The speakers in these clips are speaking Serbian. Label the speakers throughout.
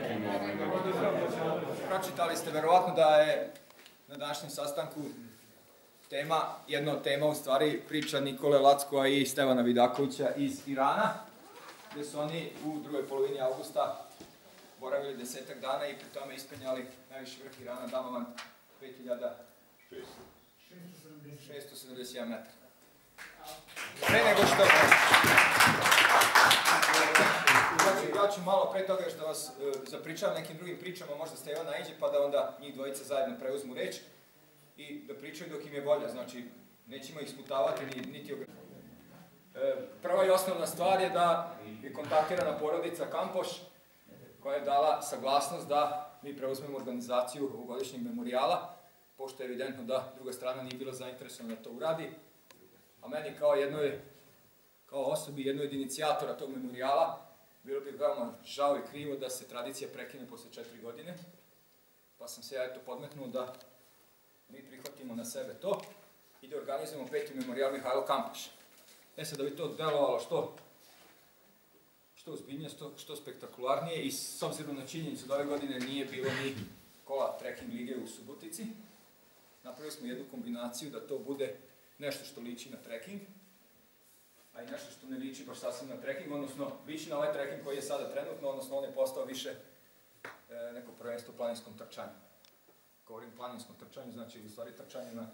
Speaker 1: nekim...
Speaker 2: Pročitali ste verovatno da je na današnjem sastanku tema, jedna od tema u stvari priča Nikole Lackova i Stevana Vidakovića iz Irana, gde su oni u drugoj polovini augusta boravili desetak dana i pri tome ispenjali najviši vrh Irana, Damavan, 5671 metar. Pre nego što... Znači, ja ću malo pre toga što vas e, zapričavam nekim drugim pričama, možda ste ona iđe, pa da onda njih dvojica zajedno preuzmu reč i da pričaju dok im je volja, znači nećemo ih smutavati ni, niti ograničiti. E, prva i osnovna stvar je da je kontaktirana porodica Kampoš, koja je dala saglasnost da mi preuzmemo organizaciju ovogodišnjeg memorijala, pošto je evidentno da druga strana nije bila zainteresovana da to uradi, a meni kao jednoj, kao osobi, jednoj od inicijatora tog memorijala, bilo bi veoma žao i krivo da se tradicija prekine posle četiri godine, pa sam se ja eto podmetnuo da mi prihvatimo na sebe to i da organizujemo peti memorijal Mihajlo Kampaš. E sad da bi to delovalo što što ozbiljnije, što, što spektakularnije i s obzirom na činjenicu da ove godine nije bilo ni kola trekking lige u Subotici, napravili smo jednu kombinaciju da to bude nešto što liči na trekking, a i nešto što ne liči baš sasvim na trekking, odnosno liči na ovaj trekking koji je sada trenutno, odnosno on je postao više e, neko prvenstvo planinskom trčanju. Govorim planinskom trčanju, znači u stvari trčanje na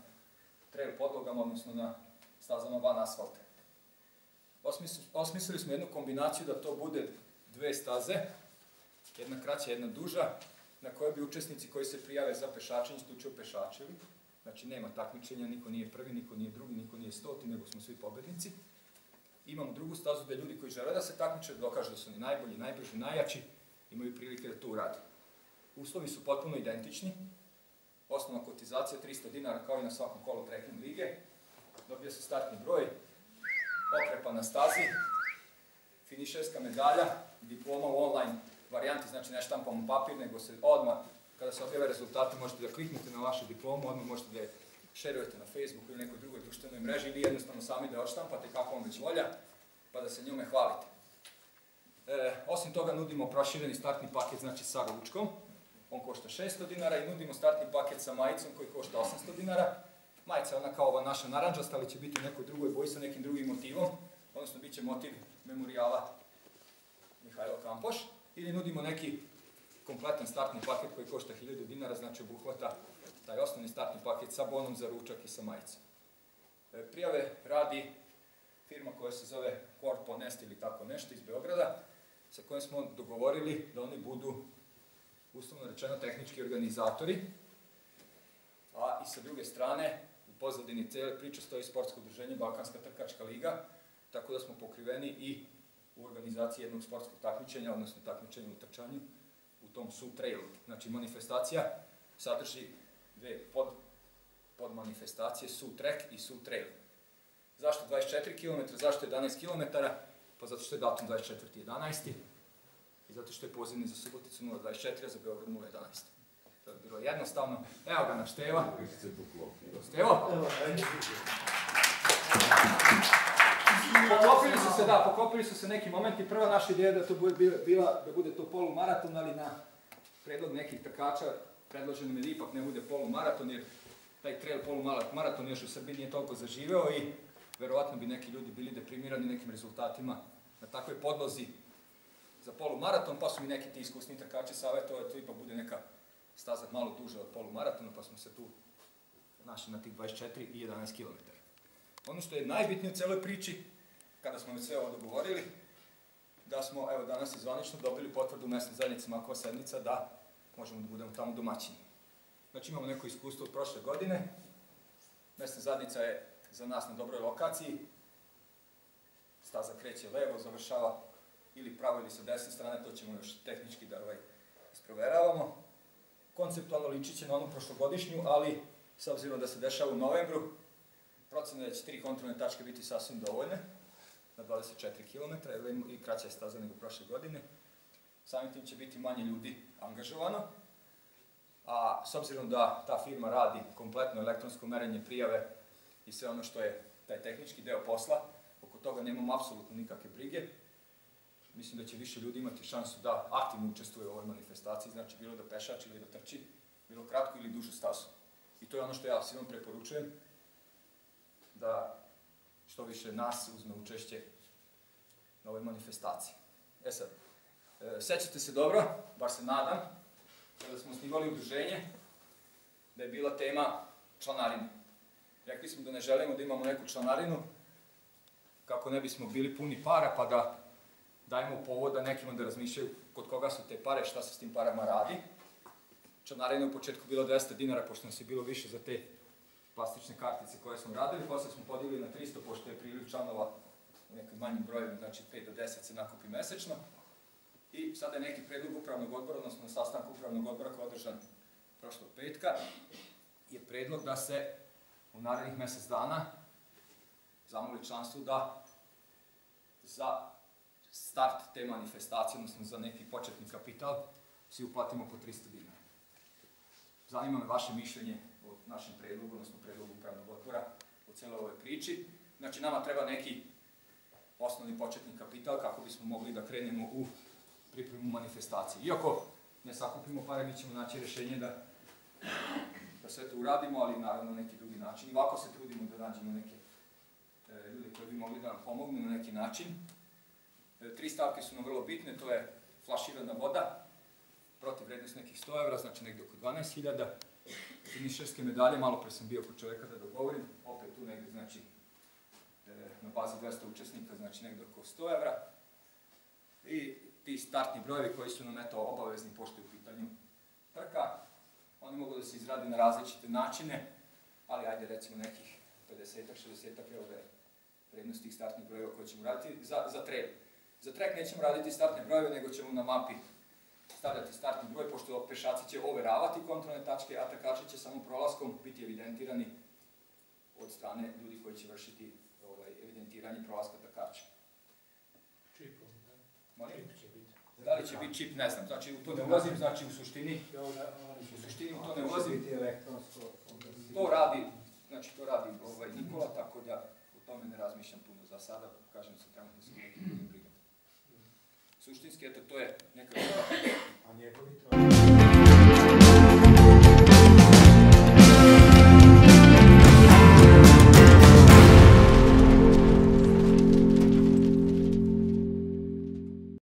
Speaker 2: trail podlogama, odnosno na stazama van. Osmislili, osmislili smo jednu kombinaciju da to bude dve staze, jedna kraća, jedna duža, na kojoj bi učesnici koji se prijave za pešačenje slučaju pešačili, znači nema takmičenja, niko nije prvi, niko nije drugi, niko nije stoti, nego smo svi pobednici. Imamo drugu stazu da ljudi koji žele da se takmiče, dokažu da su oni najbolji, najbrži, najjači, imaju prilike da to urade. Uslovi su potpuno identični, osnovna kotizacija 300 dinara kao i na svakom kolu trekking lige, dobija se startni broj, okrepa na stazi, finišerska medalja, diploma u online varijanti, znači ne štampamo papir, nego se odmah, kada se objave rezultate, možete da kliknete na vašu diplomu, odmah možete da je šerujete na Facebooku ili nekoj drugoj društvenoj mreži ili jednostavno sami da odštampate kako vam već volja, pa da se njome hvalite. E, osim toga nudimo prošireni startni paket, znači sa ručkom, on košta 600 dinara i nudimo startni paket sa majicom koji košta 800 dinara. Majica je ona kao ova naša naranđasta, ali će biti u nekoj drugoj boji sa nekim drugim motivom, odnosno bit će motiv memorijala Mihajlo Kampoš, ili nudimo neki kompletan startni paket koji košta 1000 dinara, znači obuhvata taj osnovni startni paket sa bonom za ručak i sa majicom. E, prijave radi firma koja se zove Corpo Nest ili tako nešto iz Beograda, sa kojim smo dogovorili da oni budu uslovno rečeno tehnički organizatori, a i sa druge strane, u pozadini cele priče stoji sportsko udruženje Balkanska trkačka liga, tako da smo pokriveni i u organizaciji jednog sportskog takmičenja, odnosno takmičenja u trčanju, u tom Su Trailu. Znači, manifestacija sadrži dve pod, pod manifestacije, Su Trek i Su Trail. Zašto 24 km, zašto 11 km? Pa zato što je datum 24.11. I zato što je pozivni za Suboticu 0.24, a za Beograd 0.11. To je bilo jednostavno. Evo ga na Števa. Stevo? Poklopili su se, da, poklopili su se neki momenti. Prva naša ideja da to bude bila da bude to polumaraton, ali na predlog nekih trkača predloženo mi da ipak ne bude polumaraton, jer taj trail polumaraton još u Srbiji nije toliko zaživeo i verovatno bi neki ljudi bili deprimirani nekim rezultatima na takvoj podlozi za polumaraton, pa su mi neki ti iskusni trkači savjetovali to ipak bude neka staza malo duža od polumaratona, pa smo se tu našli na tih 24 i 11 km. Ono što je najbitnije u celoj priči, kada smo sve ovo dogovorili, da smo, evo, danas zvanično dobili potvrdu mesne zajednice Makova sednica da možemo da budemo tamo domaćini. Znači imamo neko iskustvo od prošle godine, mesna zajednica je za nas na dobroj lokaciji, staza kreće levo, završava ili pravo ili sa desne strane, to ćemo još tehnički da ovaj, isproveravamo. Konceptualno liči će na onu prošlogodišnju, ali s obzirom da se dešava u novembru, procena da će tri kontrolne tačke biti sasvim dovoljne, na 24 km, i kraća je staza nego prošle godine. Samim tim će biti manje ljudi angažovano, a s obzirom da ta firma radi kompletno elektronsko merenje prijave i sve ono što je taj tehnički deo posla, oko toga nemamo apsolutno nikakve brige, mislim da će više ljudi imati šansu da aktivno učestvuje u ovoj manifestaciji, znači bilo da pešači ili da trči, bilo kratku ili dužu stazu. I to je ono što ja svima preporučujem, da što više nas uzme učešće na ovoj manifestaciji. E sad, sećate se dobro, bar se nadam, kada smo snimali udruženje, da je bila tema članarine. Rekli smo da ne želimo da imamo neku članarinu, kako ne bismo bili puni para, pa da dajemo povoda nekima da razmišljaju kod koga su te pare, šta se s tim parama radi. Članarina u početku bila 200 dinara, pošto nas je bilo više za te plastične kartice koje smo radili, posle smo podigli na 300, pošto je priliv članova u nekim manjim brojima, znači 5 do 10 se nakupi mesečno. Sada je neki predlog upravnog odbora, odnosno na sastanku upravnog odbora koji je održan prošlog petka, je predlog da se u narednih mesec dana zamoli članstvu da za start te manifestacije, odnosno za neki početni kapital, svi uplatimo po 300 dinara. Zanima me vaše mišljenje o našem predlogu, odnosno predlogu upravnog odbora, o celoj ovoj priči. Znači, nama treba neki osnovni početni kapital kako bismo mogli da krenemo u pripremu manifestacije. Iako ne sakupimo pare, mi ćemo naći rešenje da, da sve to uradimo, ali naravno na neki drugi način. I ovako se trudimo da nađemo neke e, ljude koji bi mogli da nam pomognu na neki način. E, tri stavke su nam vrlo bitne, to je flaširana voda, protiv vrednost nekih 100 evra, znači negde oko 12.000, finišerske medalje, malo pre sam bio kod čoveka da dogovorim, opet tu negde, znači, e, na bazi 200 učesnika, znači negde oko 100 evra, i ti startni brojevi koji su nam eto obavezni pošto je u pitanju trka, oni mogu da se izradi na različite načine, ali ajde recimo nekih 50-60 evra je vrednost tih startnih brojeva koje ćemo raditi za, za trail. Za trek nećemo raditi startne brojeve, nego ćemo na mapi stavljati startni broj, pošto pešaci će overavati kontrolne tačke, a trkači će samo prolaskom biti evidentirani od strane ljudi koji će vršiti ovaj, evidentiranje prolaska trkača.
Speaker 1: Čipom, da?
Speaker 2: Molim?
Speaker 1: Čip će biti.
Speaker 2: Da li će biti čip, ne znam, znači u to ne ulazim, znači u suštini, u suštini u to ne ulazim,
Speaker 3: biti elektronsko.
Speaker 2: to radi, znači to radi ovaj, Nikola, tako da o tome ne razmišljam puno za sada, kažem se trenutno sa nekim drugim brigama. Suštinski, eto, to je neka
Speaker 3: A njegovi troškovi?